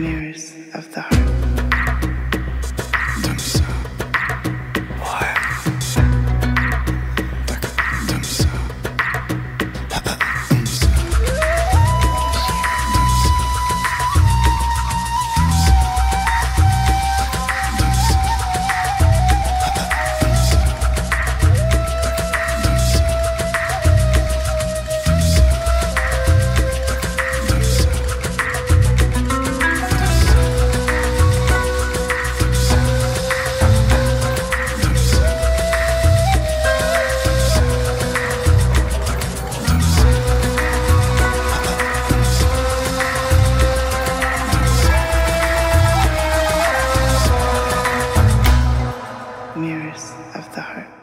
mirrors of the heart. of the heart.